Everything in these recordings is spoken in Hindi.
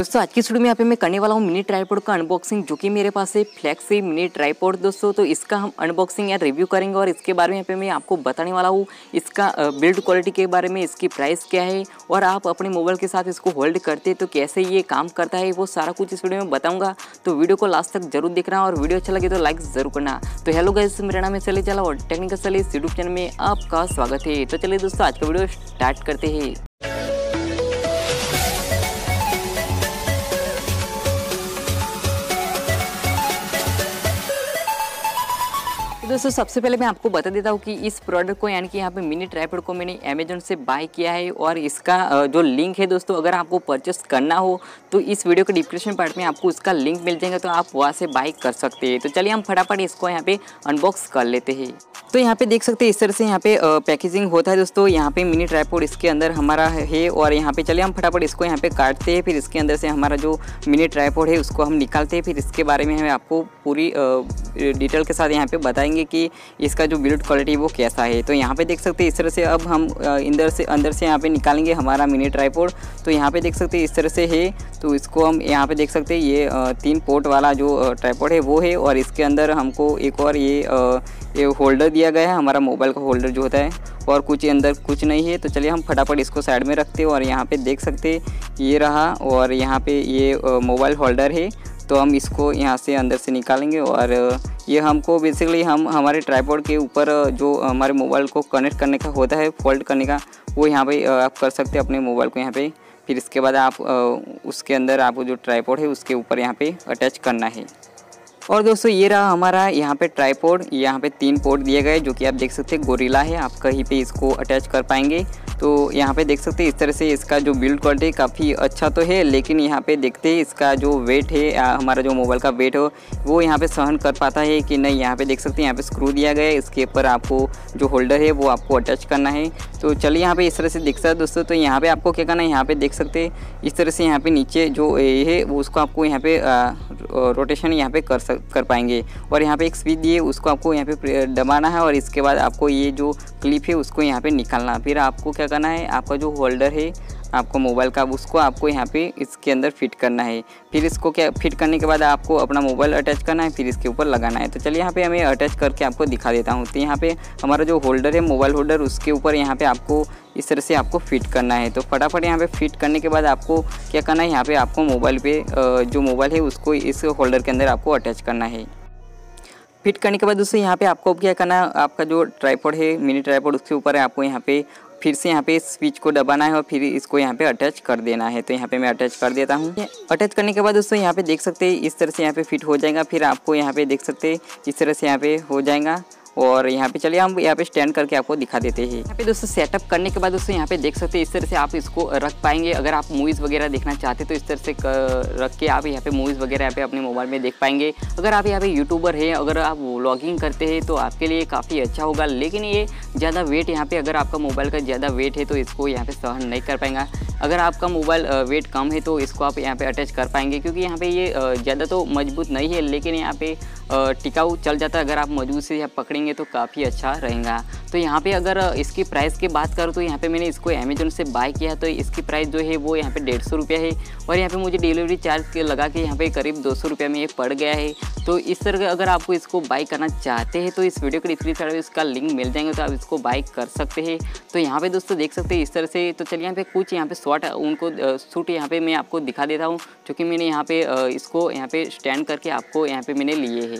दोस्तों, आज की वीडियो में यहाँ पे मैं करने वाला हूँ मिनी ट्राईपोर्ड का अनबॉक्सिंग जो कि मेरे पास है फ्लैक्सी मिनी ट्राईपोर्ड दोस्तों। तो इसका हम अनबॉक्सिंग या रिव्यू करेंगे और इसके बारे में यहाँ पे मैं आपको बताने वाला हूँ। इसका बिल्ड क्वालिटी के बारे में, इसकी प्राइस क्या है और आप अपने मोबाइल के साथ इसको होल्ड करते तो कैसे ये काम करता है, वो सारा कुछ इस वीडियो में बताऊँगा। तो वीडियो को लास्ट तक ज़रूर देखना और वीडियो अच्छा लगे तो लाइक ज़रूर करना। तो हेलो गाइस मेरा नाम है चले चला और टेक्निकल चले इस यूट्यूब चैनल में आपका स्वागत है। तो चलिए दोस्तों, आज का वीडियो स्टार्ट करते हैं। दोस्तों सबसे पहले मैं आपको बता देता हूँ कि इस प्रोडक्ट को, यानी कि यहाँ पे मिनी ट्राईपोड को मैंने अमेजोन से बाय किया है और इसका जो लिंक है दोस्तों, अगर आपको परचेस करना हो तो इस वीडियो के डिस्क्रिप्शन पार्ट में आपको उसका लिंक मिल जाएगा तो आप वहाँ से बाय कर सकते हैं। तो चलिए हम फटाफट इसको यहाँ पे अनबॉक्स कर लेते हैं। तो यहाँ पे देख सकते हैं, इस तरह से यहाँ पे पैकेजिंग होता है दोस्तों। यहाँ पे मिनी ट्राईपोड इसके अंदर हमारा है और यहाँ पे चले हम फटाफट इसको यहाँ पे काटते हैं, फिर इसके अंदर से हमारा जो मिनी ट्राईपोड है उसको हम निकालते हैं, फिर इसके बारे में हमें आपको पूरी डिटेल के साथ यहाँ पे बताएँगे कि इसका जो बिल्ड क्वालिटी वो कैसा है। तो यहाँ पे देख सकते हैं, इस तरह से अब हम अंदर से अंदर से यहाँ पे निकालेंगे हमारा मिनी ट्राईपोर्ड तो यहाँ पे देख सकते इस तरह से है। तो इसको हम यहाँ पे देख सकते ये तीन पोर्ट वाला जो ट्राईपोर्ड है वो है और इसके अंदर हमको एक और ये ये होल्डर दिया गया है, हमारा मोबाइल का होल्डर जो होता है, और कुछ अंदर कुछ नहीं है तो चलिए हम फटाफट इसको साइड में रखते और यहाँ पे देख सकते ये रहा और यहाँ पे ये मोबाइल होल्डर है तो हम इसको यहाँ से अंदर से निकालेंगे और ये हमको बेसिकली हम, हमारे ट्राईपोर्ड के ऊपर जो हमारे मोबाइल को कनेक्ट करने का होता है फोल्ड करने का, वो यहाँ पे आप कर सकते अपने मोबाइल को यहाँ पे। फिर इसके बाद आप उसके अंदर आपको जो ट्राईपोर्ड है, उसके ऊपर यहाँ पे अटैच करना है। और दोस्तों ये रहा हमारा यहाँ पे ट्राईपोर्ड यहाँ पे तीन पोर्ट दिए गए जो कि आप देख सकते हैं गोरीला है आप कहीं पे इसको अटैच कर पाएँगे तो यहाँ पे देख सकते हैं इस तरह से इसका जो बिल्ड क्वालिटी काफ़ी अच्छा तो है लेकिन यहाँ पे देखते हैं इसका जो वेट है हमारा जो मोबाइल का वेट हो वो यहाँ पे सहन कर पाता है कि नहीं यहाँ पे देख सकते हैं यहाँ पे स्क्रू दिया गया है इसके ऊपर आपको जो होल्डर है वो आपको अटैच करना है तो चलिए यहाँ पे इस तरह से दिख सकता है दोस्तों तो यहाँ पे आपको क्या करना है यहाँ पे देख सकते इस तरह से यहाँ पे नीचे जो ये है वो उसको आपको यहाँ पे रोटेशन यहाँ पे कर सक, कर पाएँगे। और यहाँ पे एक स्विच दिए, उसको आपको यहाँ पे दबाना है और इसके बाद आपको ये जो क्लिप है, उसको यहाँ पे निकालना फिर आपको क्या करना है, आपका जो होल्डर है आपको मोबाइल का, उसको आपको यहाँ पे इसके अंदर फिट करना है। फिर इसको क्या, फिट करने के बाद आपको अपना मोबाइल अटैच करना है, फिर इसके ऊपर लगाना है। तो चलिए यहाँ पे हमें अटैच करके आपको दिखा देता हूँ। तो यहाँ पे हमारा जो होल्डर है, मोबाइल होल्डर, उसके ऊपर यहाँ पे आपको इस तरह से आपको फिट करना है। तो फटाफट यहाँ पे फिट करने के बाद आपको क्या करना है, यहाँ पे आपको मोबाइल पे जो मोबाइल है, उसको इस होल्डर के अंदर आपको अटैच करना है। फिट करने के बाद दोस्तों यहाँ पे आपको क्या करना आपका जो ट्राईपोड है, मिनी ट्राईपोड उसके ऊपर है, आपको यहाँ पे फिर से यहाँ पे स्विच को दबाना है और फिर इसको यहाँ पे अटैच कर देना है। तो यहाँ पे मैं अटैच कर देता हूँ। अटैच करने के बाद दोस्तों यहाँ पे देख सकते हैं, इस तरह से यहाँ पे फिट हो जाएगा। फिर आपको यहाँ पे देख सकते हैं इस तरह से यहाँ पे हो जाएगा। और यहाँ पे चलिए हम यहाँ पे स्टैंड करके आपको दिखा देते हैं यहाँ पे दोस्तों सेटअप करने के बाद दोस्तों यहाँ पे देख सकते हैं इस तरह से आप इसको रख पाएँगे अगर आप मूवीज़ वगैरह देखना चाहते तो इस तरह से रख के आप यहाँ पे मूवीज़ वगैरह यहाँ पे अपने मोबाइल में देख पाएँगे अगर आप यहाँ पे यूट्यूबर हैं अगर आप व्लॉगिंग करते हैं तो आपके लिए काफ़ी अच्छा होगा लेकिन ये ज़्यादा वेट यहाँ पर अगर आपका मोबाइल का ज़्यादा वेट है तो इसको यहाँ पर सहन नहीं कर पाएँगा अगर आपका मोबाइल वेट कम है तो इसको आप यहाँ पे अटैच कर पाएँगे क्योंकि यहाँ पे ये ज़्यादा तो मज़बूत नहीं है लेकिन यहाँ पे टिकाऊ चल जाता है अगर आप मज़बूत से पकड़ेंगे तो काफ़ी अच्छा रहेगा तो यहाँ पे अगर इसकी प्राइस की बात करूँ तो यहाँ पे मैंने इसको अमेजोन से बाय किया तो इसकी प्राइस जो है वो यहाँ पे डेढ़ सौ रुपया है और यहाँ पे मुझे डिलीवरी चार्ज लगा के यहाँ पे करीब दो सौ रुपया में ये पड़ गया है तो इस तरह अगर आपको इसको बाई करना चाहते हैं तो इस वीडियो के डिस्क्रिप्शन में इसका लिंक मिल जाएँगे तो आप इसको बाई कर सकते हैं तो यहाँ पर दोस्तों देख सकते हैं इस तरह से तो चलिए यहाँ पे कुछ यहाँ पे शॉर्ट उनको सूट यहाँ पर मैं आपको दिखा देता हूँ क्योंकि मैंने यहाँ पर इसको यहाँ पर स्टैंड करके आपको यहाँ पर मैंने लिए है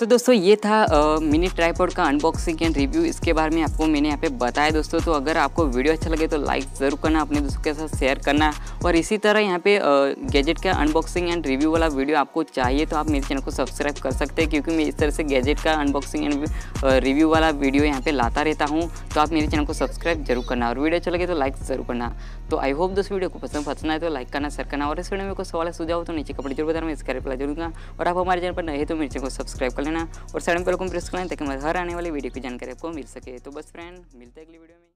तो दोस्तों, ये था मिनी ट्राईपोर्ड का अनबॉक्सिंग एंड रिव्यू इसके बारे में आपको मैंने यहाँ पे बताया दोस्तों तो अगर आपको वीडियो अच्छा लगे तो लाइक ज़रूर करना, अपने दोस्तों के साथ शेयर करना। और इसी तरह यहाँ पे गैजेट का अनबॉक्सिंग एंड रिव्यू वाला वीडियो आपको चाहिए तो आप मेरे चैनल को सब्सक्राइब कर सकते हैं, क्योंकि मैं इस तरह से गैजेट का अनबॉक्सिंग एंड रिव्यू वाला वीडियो यहाँ पर लाता रहता हूँ तो आप मेरे चैनल को सब्सक्राइब ज़रूर करना। और वीडियो अच्छा लगे तो लाइक ज़रूर करना। तो आई होप दोस्त वीडियो को पसंद पसंद आए तो लाइक करना शेयर करना। और इस वीडियो में कोई सवाल सुझाव तो नीचे कपड़े ज़रूर बताना, मैं इसका रिप्लाई ज़रूर और आप हमारे चैनल पर नए तो मेरे चैनल को सब्सक्राइब कर लेना और साइड पर प्रेस कर लेना ताकि हर आने वाली वीडियो की जानकारी आपको मिल सके। तो बस फ्रेंड मिलते हैं अगली वीडियो में।